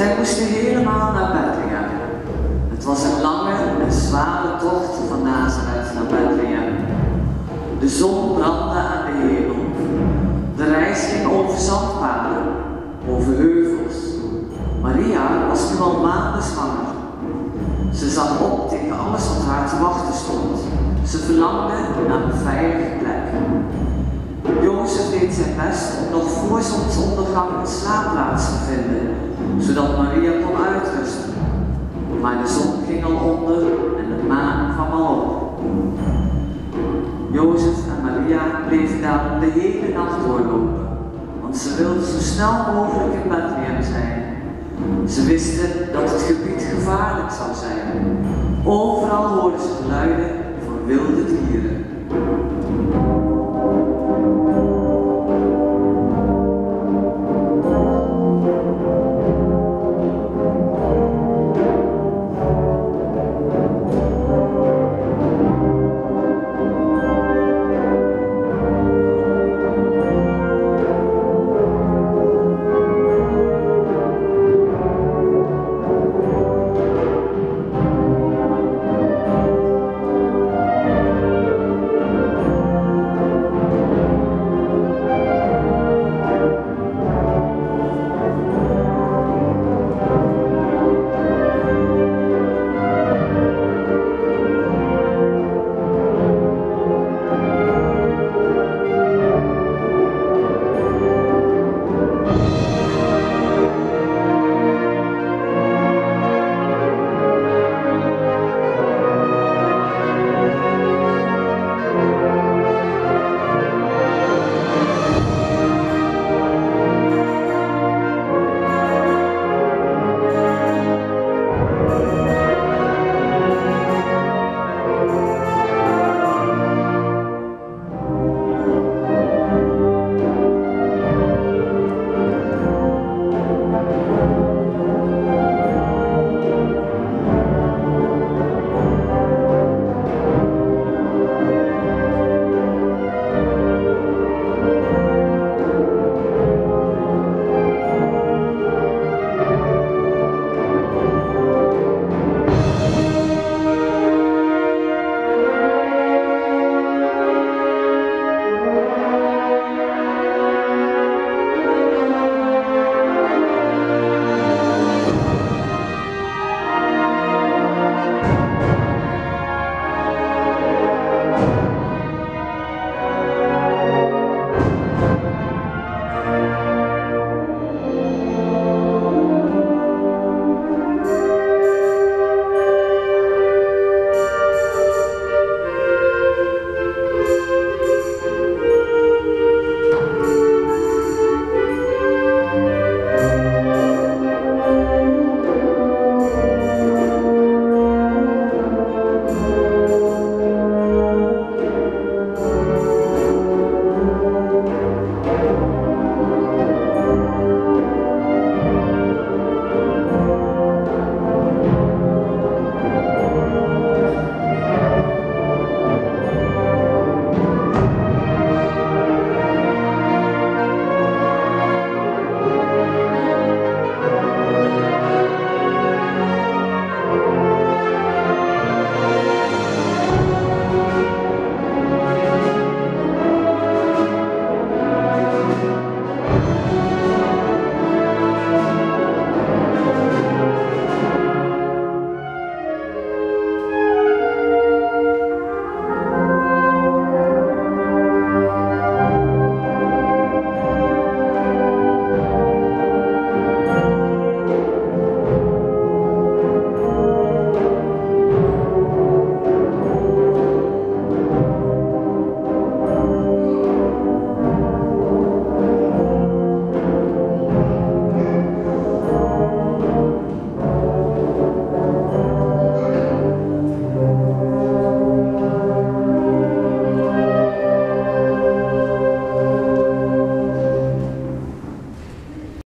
Zij moesten helemaal naar Bethlehem. Het was een lange en zware tocht van Nazareth naar Bethlehem. De zon brandde aan de hemel. De reis ging over zandpaden, over heuvels. Maria was nu al maanden zwanger. Ze zag op tegen alles wat haar te wachten stond. Ze verlangde naar een veilige plek. Jozef deed zijn best om nog voor zonsondergang een slaapplaats te vinden, zodat Maria kon uitrusten. Maar de zon ging al onder en de maan kwam al op. Jozef en Maria bleven daarom de hele nacht doorlopen, want ze wilden zo snel mogelijk in Bethlehem zijn. Ze wisten dat het gebied gevaarlijk zou zijn. Overal hoorden ze geluiden van wilde dieren.